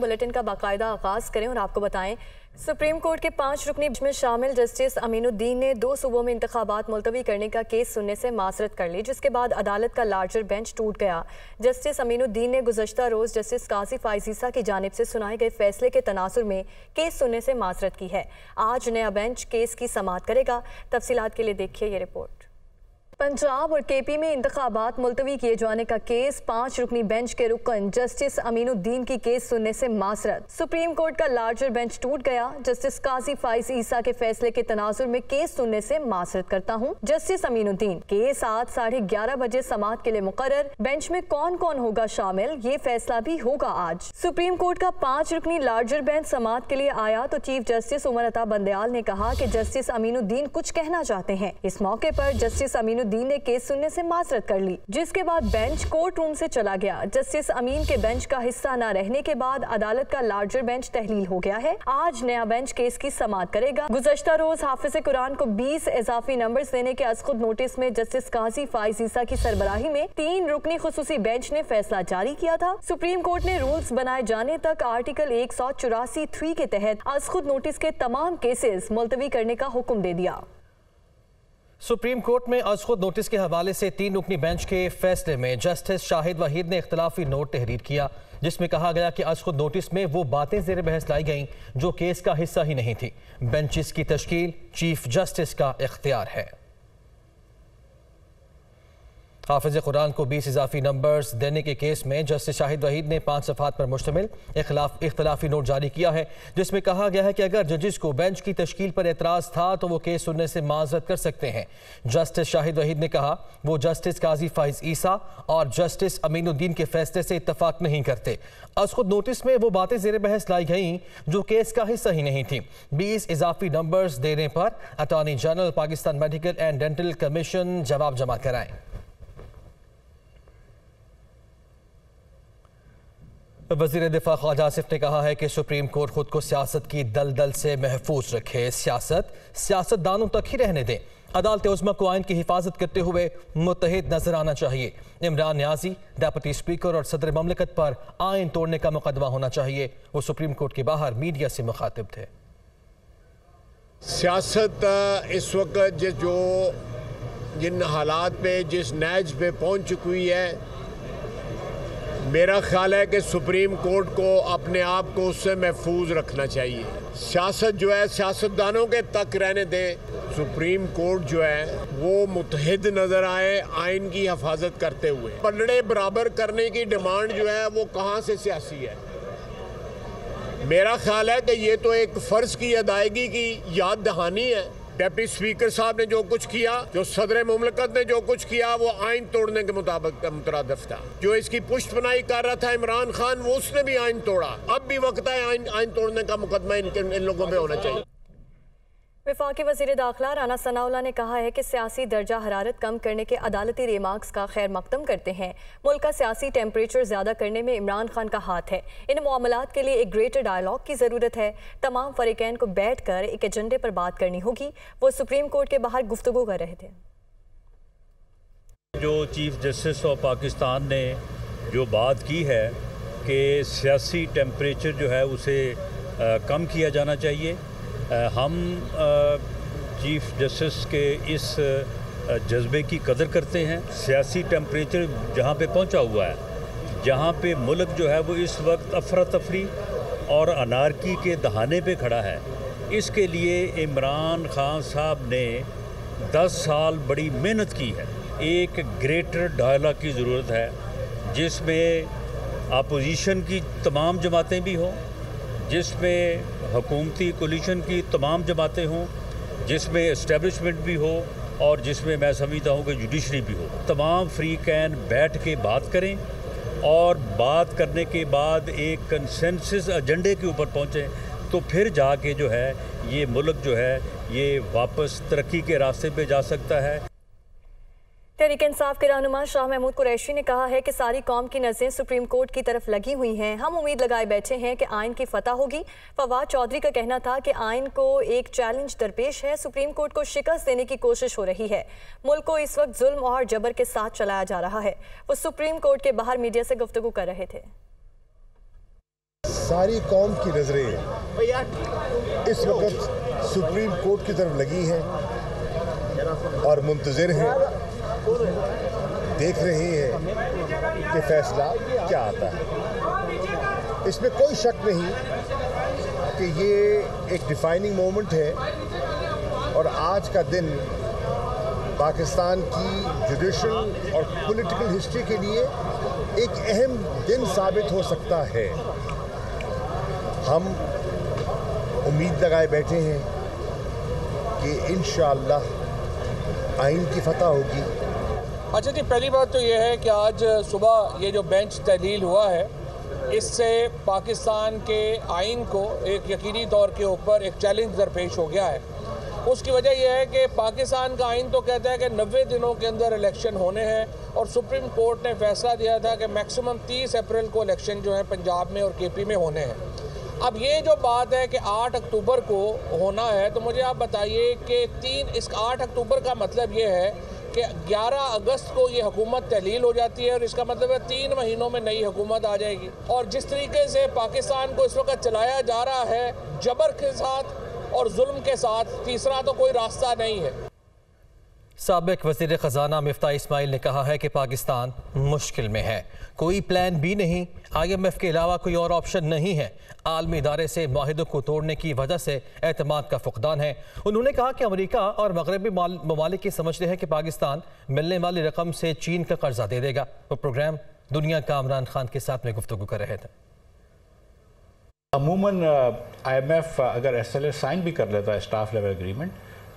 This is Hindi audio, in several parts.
बुलेटिन का बाकायदा आगाज़ करें और आपको बताएँ, सुप्रीम कोर्ट के पाँच रुकनी में शामिल जस्टिस अमीनुद्दीन ने दो सूबों में इंतबात मुलतवी करने का केस सुनने से मासरत कर ली, जिसके बाद अदालत का लार्जर बेंच टूट गया। जस्टिस अमीनुद्दीन ने गुजशत रोज जस्टिस काजी फाइजीसा की जानब से सुनाए गए फैसले के तनासर में केस सुनने से मासरत की है। आज नया बेंच केस की समात करेगा। तफसीत के लिए देखिए ये रिपोर्ट। पंजाब और केपी में इंतबात मुलतवी किए जाने का केस, पाँच रुकनी बेंच के रुकन, जस्टिस अमीनुद्दीन की केस सुनने से मासरत। सुप्रीम कोर्ट का लार्जर बेंच टूट गया। जस्टिस काजी फाइज ईसा के फैसले के तनाजुर में केस सुनने से मासरत करता हूँ। जस्टिस अमीनुद्दीन, केस आज साढ़े ग्यारह बजे समात के लिए मुकर बेंच में कौन कौन होगा शामिल? ये फैसला भी होगा आज। सुप्रीम कोर्ट का पाँच रुकनी लार्जर बेंच समात के लिए आया तो चीफ जस्टिस उमर अता बंदयाल ने कहा की जस्टिस अमीनुद्दीन कुछ कहना चाहते हैं। इस मौके आरोप जस्टिस अमीनुद्दीन अमीनुद्दीन ने केस सुनने से माजरत कर ली, जिसके बाद बेंच कोर्ट रूम से चला गया। जस्टिस अमीन के बेंच का हिस्सा न रहने के बाद अदालत का लार्जर बेंच तहलील हो गया है। आज नया बेंच केस की समात करेगा। गुजश्ता रोज हाफिज कुरान को 20 इजाफी नंबर देने के अजखुद नोटिस में जस्टिस काजी फाइजीसा की सरबराही में तीन रुकनी खसूसी बेंच ने फैसला जारी किया था। सुप्रीम कोर्ट ने रूल्स बनाए जाने तक आर्टिकल एक सौ चौरासी थ्री के तहत अजखुद नोटिस के तमाम केसेस मुलतवी करने का हुक्म दे दिया। सुप्रीम कोर्ट में आज खुद नोटिस के हवाले से तीन रुकनी बेंच के फैसले में जस्टिस शाहिद वहीद ने इख्तलाफी नोट तहरीर किया, जिसमें कहा गया कि आज खुद नोटिस में वो बातें जेर बहस लाई गईं जो केस का हिस्सा ही नहीं थी। बेंचिस की तश्कील, चीफ जस्टिस का इख्तियार है। हाफिज कुरान को बीस इजाफी नंबर्स देने के केस में जस्टिस शाहिद वहीद ने पाँच सफात पर मुश्तमिल इख्तलाफी नोट जारी किया है, जिसमें कहा गया है कि अगर जजिस को बेंच की तश्कील पर एतराज़ था तो वो केस सुनने से माजरत कर सकते हैं। जस्टिस शाहिद वहीद ने कहा, वो जस्टिस काजी फाइज ईसा और जस्टिस अमीनुद्दीन के फैसले से इतफाक नहीं करते। अज खुद नोटिस में वो बातें जेर बहस लाई गई, जो केस का हिस्सा ही नहीं थी। बीस इजाफी नंबर्स देने पर attorney general, Pakistan medical and dental commission जवाब जमा कराएँ। वज़ीर दिफा ख्वाजा आसिफ ने कहा है कि सुप्रीम कोर्ट खुद को सियासत की दल दल से महफूज रखे। सियासत सियासतदानों तक ही रहने दें। अदालत उजमा को आइन की हिफाजत करते हुए मुतहद नज़र आना चाहिए। इमरान न्याजी, डेप्यूटी स्पीकर और सदर ममलिकत पर आइन तोड़ने का मुकदमा होना चाहिए। वो सुप्रीम कोर्ट के बाहर मीडिया से मुखातिब थे। सियासत इस वक्त जो जिन हालात पे, जिस नैज पे पहुँच चुकी है मेरा ख्याल है कि सुप्रीम कोर्ट को अपने आप को उससे महफूज रखना चाहिए। सियासत जो है, सियासतदानों के तक रहने दें। सुप्रीम कोर्ट जो है, वो मुतहद नज़र आए, आइन की हिफाजत करते हुए। पलड़े बराबर करने की डिमांड जो है, वो कहाँ से सियासी है? मेरा ख्याल है कि ये तो एक फ़र्ज़ की अदायगी की याद दहानी है। डेप्टी स्पीकर साहब ने जो कुछ किया जो सदर मुमलकत ने जो कुछ किया वो आइन तोड़ने के मुताबिक मुतरदफ था जो इसकी पुष्ट बनाई कर रहा था इमरान खान वो उसने भी आइन तोड़ा। अब भी वक्त है आइन तोड़ने का मुकदमा इन, इन लोगों में होना चाहिए। विफाकी वज़ीर दाखिला राना सनाउल्ला ने कहा है कि सियासी दर्जा हरारत कम करने के अदालती रिमार्क्स का खैर मकदम करते हैं। मुल्क का सियासी टेम्परेचर ज़्यादा करने में इमरान खान का हाथ है। इन मामला के लिए एक ग्रेटर डायलॉग की ज़रूरत है। तमाम फरीकैन को बैठ कर एक एजेंडे पर बात करनी होगी। वो सुप्रीम कोर्ट के बाहर गुफ्तु कर रहे थे। जो चीफ जस्टिस ऑफ़ पाकिस्तान ने जो बात की है कि सियासी टेम्परेचर जो है उसे आ, कम किया जाना चाहिए। हम चीफ जस्टिस के इस जज्बे की कदर करते हैं। सियासी टेम्परेचर जहाँ पे पहुँचा हुआ है, जहाँ पे मुल्क जो है वो इस वक्त अफरा तफरी और अनारकी के दहाने पे खड़ा है। इसके लिए इमरान खान साहब ने 10 साल बड़ी मेहनत की है। एक ग्रेटर डायलॉग की ज़रूरत है, जिसमें अपोजिशन की तमाम जमातें भी हों जिसमें हुकूमती कोलिशन की तमाम जमातें हों, जिसमें इस्टेबलिशमेंट भी हो और जिसमें मैं समझता हूँ कि जुडिशरी भी हो। तमाम फ्री कैन बैठ के बात करें और बात करने के बाद एक कंसेंसस एजेंडे के ऊपर पहुँचें तो फिर जाके जो है, ये मुल्क जो है, ये वापस तरक्की के रास्ते पे जा सकता है। तहरीक इंसाफ के रहनुमा शाह महमूद कुरैशी ने कहा है कि सारी कौम की नज़रें सुप्रीम कोर्ट की तरफ़ लगी हुई हैं हम उम्मीद लगाए बैठे हैं कि आइन की फतह होगी फवाद चौधरी का कहना था कि आइन को एक चैलेंज दरपेश है सुप्रीम कोर्ट को शिकस्त देने की कोशिश हो रही है मुल्क को इस वक्त जुल्म और जबर के साथ चलाया जा रहा है वो सुप्रीम कोर्ट के बाहर मीडिया से गुफ्तु कर रहे थे सारी कौम की नज़रें इस वक्त सुप्रीम कोर्ट की तरफ़ लगी हैं और मुंतजर हैं देख रहे हैं कि फैसला क्या आता है। इसमें कोई शक नहीं कि ये एक डिफाइनिंग मोमेंट है और आज का दिन पाकिस्तान की जुडिशल और पॉलिटिकल हिस्ट्री के लिए एक अहम दिन साबित हो सकता है। हम उम्मीद लगाए बैठे हैं कि इन आइन की फतह होगी। अच्छा जी, पहली बात तो ये है कि आज सुबह ये जो बेंच तहलील हुआ है, इससे पाकिस्तान के आइन को एक यकीनी तौर के ऊपर एक चैलेंज दरपेश हो गया है। उसकी वजह यह है कि पाकिस्तान का आइन तो कहता है कि नबे दिनों के अंदर इलेक्शन होने हैं और सुप्रीम कोर्ट ने फैसला दिया था कि मैक्सिमम 30 अप्रैल को इलेक्शन जो है पंजाब में और केपी में होने हैं। अब ये जो बात है कि 8 अक्टूबर को होना है तो मुझे आप बताइए कि तीन, इस 8 अक्टूबर का मतलब ये है कि 11 अगस्त को ये हुकूमत तहलील हो जाती है और इसका मतलब है तीन महीनों में नई हुकूमत आ जाएगी। और जिस तरीके से पाकिस्तान को इस वक्त चलाया जा रहा है, जबर के साथ और जुल्म के साथ, तीसरा तो कोई रास्ता नहीं है। सबक वज़ीर ख़जाना मफ्ता इसमाइल ने कहा है कि पाकिस्तान मुश्किल में है। कोई प्लान भी नहीं। आई एम एफ़ के अलावा कोई और ऑप्शन नहीं है। आलमी इदारे से माहिदों को तोड़ने की वजह से अहतमाद का फुकदान है। उन्होंने कहा कि अमरीका और मगरबी ममालिक ये समझते हैं कि पाकिस्तान मिलने वाली रकम से चीन का कर्जा दे देगा। वो प्रोग्राम दुनिया का इमरान खान के साथ में गुफ्तु कर रहे थे। अमूमन आई एम एफ़ अगर एस एल ए साइन भी कर लेता है स्टाफ लेवल एग्रीमेंट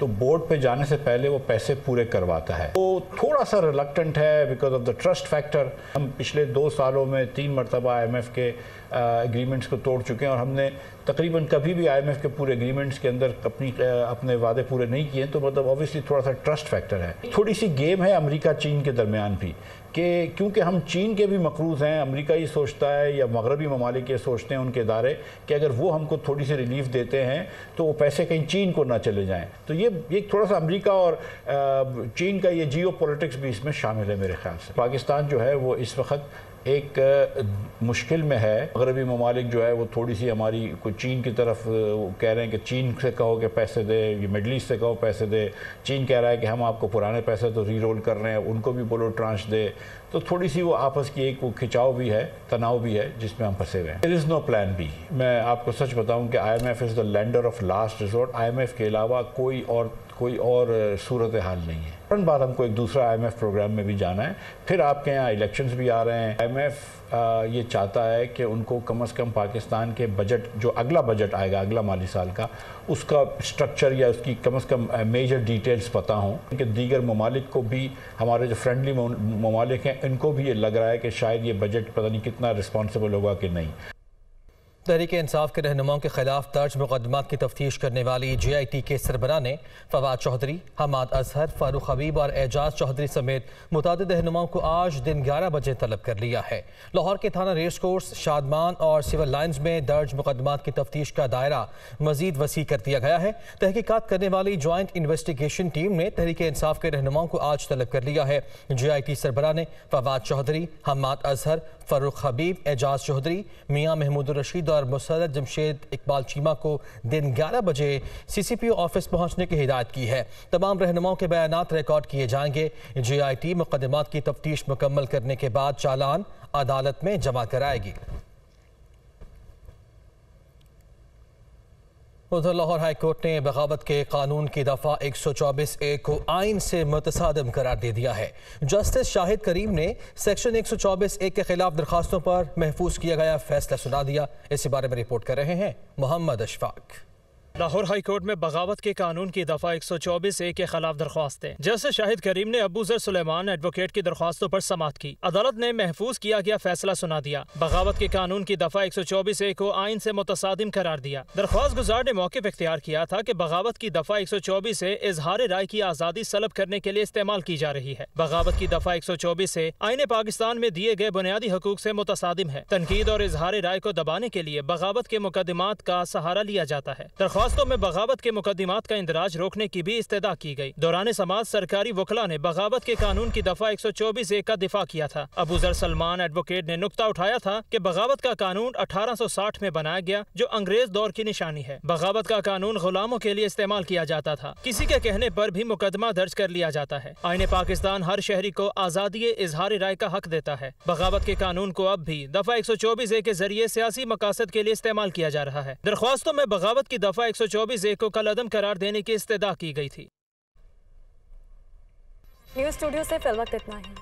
तो बोर्ड पे जाने से पहले वो पैसे पूरे करवाता है। वो थोड़ा सा रिलक्टेंट है because of the trust factor हम पिछले दो सालों में तीन मरतबा आई के एग्रीमेंट्स को तोड़ चुके हैं और हमने तकरीबन कभी भी आईएमएफ के पूरे एग्रीमेंट्स के अंदर अपनी अपने वादे पूरे नहीं किए तो मतलब ऑब्वियसली थोड़ा सा ट्रस्ट फैक्टर है। थोड़ी सी गेम है अमेरिका चीन के दरमियान भी कि क्योंकि हम चीन के भी मकरूज हैं, अमेरिका ये सोचता है या मगरबी ममालिक सोचते हैं उनके इदारे कि अगर वो हमको थोड़ी सी रिलीफ देते हैं तो वो पैसे कहीं चीन को ना चले जाएँ। तो ये एक थोड़ा सा अमेरिका और चीन का ये जियो भी इसमें शामिल है मेरे ख्याल से। पाकिस्तान जो है वो इस वक्त एक मुश्किल में है। मगरबी ममालिक जो है, वो थोड़ी सी हमारी कोई चीन की तरफ़ कह रहे हैं कि चीन से कहो कि पैसे दे, ये मिडल ईस्ट से कहो पैसे दे। चीन कह रहा है कि हम आपको पुराने पैसे तो री रोल कर रहे हैं, उनको भी बोलो ट्रांस दे। तो थोड़ी सी वो आपस की एक वो खिंचाव भी है, तनाव भी है, जिसमें हम फंसे हुए हैं। It is no plan B मैं आपको सच बताऊँ कि I M F is the lender of last resort I M F के अलावा कोई और कोई और सूरत हाल नहीं है। बात हमको एक दूसरा आईएमएफ प्रोग्राम में भी जाना है। फिर आपके यहाँ इलेक्शन भी आ रहे हैं। आईएमएफ ये चाहता है कि उनको कम अज़ कम पाकिस्तान के बजट, जो अगला बजट आएगा, अगला माली साल का, उसका स्ट्रक्चर या उसकी कम अज़ कम मेजर डिटेल्स पता हों। कि दीगर ममालिक को भी, हमारे जो फ्रेंडली ममालिक हैं, इनको भी ये लग रहा है कि शायद ये बजट पता नहीं कितना रिस्पॉन्सिबल होगा कि नहीं। तहरीक इंसाफ के रहनुमाओं के खिलाफ दर्ज मुकदमा की तफ्तीश करने वाली जे आई टी के सरबरा ने फवाद चौधरी, हमाद अजहर फारूक हबीब और एजाज चौधरी समेत मुतद रहनुमाओं को आज दिन ग्यारह बजे तलब कर लिया है। लाहौर के थाना रेस कोर्स, शादमान और सिविल लाइन्स में दर्ज मुकदमा की तफ्तीश का दायरा मजीद वसी कर दिया गया है। तहकीकत करने वाली ज्वाइंट इन्वेस्टिगेशन टीम ने तहरीक इंसाफ के रहनुमाओं को आज तलब कर लिया है। जे आई टी सरबरा ने फवाद चौधरी, हमाद अजहर फ़ारूक हबीब, एजाज चौधरी, मियाँ महमूद रशीद और मुसरत जमशेद इकबाल चीमा को दिन ग्यारह बजे सी सी पी ऑफ़िस पहुँचने की हिदायत की है। तमाम रहनुमाओं के बयान रिकॉर्ड किए जाएँगे। जे आई टी मुकदमात की तफ्तीश मुकम्मल करने के बाद चालान अदालत में जमा कराएगी। उधर लाहौर हाईकोर्ट ने बगावत के कानून की दफ़ा एक सौ चौबीस ए को आइन से मुतसादम करार दे दिया है। जस्टिस शाहिद करीम ने सेक्शन एक सौ चौबीस ए के खिलाफ दरखास्तों पर महफूज किया गया फैसला सुना दिया। इसी बारे में रिपोर्ट कर रहे हैं मोहम्मद अशफाक। लाहौर हाईकोर्ट में बगावत के कानून की दफ़ा एक सौ चौबीस ए के खिलाफ दरख्वास्तें जैसे शाहिद करीम ने अबूजर सुलेमान एडवोकेट की दरख्वास्तों पर समात की। अदालत ने महफूज किया गया फैसला सुना दिया। बगावत के कानून की दफ़ा एक सौ चौबीस ए को आइन से मुतसादिम करार दिया। दरख्वास्त गुजार ने मौके इख्तियार किया था की बगावत की दफ़ा एक सौ चौबीस ए इजहार राय की आज़ादी सलब करने के लिए इस्तेमाल की जा रही है। बगावत की दफ़ा एक सौ चौबीस ए आइन पाकिस्तान में दिए गए बुनियादी हकूक से मुतसादिम है। तनकीद और इजहार राय को दबाने के लिए बगावत के मुकदमात का सहारा लिया जाता है। दरख्वास्त दरख्वास्तों में बगावत के मुकदमात का इंदराज रोकने की भी इस्तः की गई। दौरान समाज सरकारी वकला ने बगावत के कानून की दफ़ा एक सौ चौबीस एक का दिफा किया था। अबूजर सलमान एडवोकेट ने नुकता उठाया था कि बगावत का कानून अठारह सौ साठ में बनाया गया, जो अंग्रेज़ दौर की निशानी है। बगावत का कानून गुलामों के लिए इस्तेमाल किया जाता था। किसी के कहने पर भी मुकदमा दर्ज कर लिया जाता है। आईने पाकिस्तान हर शहरी को आज़ादी इजहार राय का हक देता है। बगावत के कानून को अब भी दफ़ा एक सौ चौबीस ए के ज़रिए सियासी मकासद के लिए इस्तेमाल किया जा रहा है। दरख्वास्तों में बगावत की दफ़ा सौ चौबीस ए को कल अदम करार देने की इस्तः की गई थी। न्यूज़ स्टूडियो से फिल वक्त इतना ही।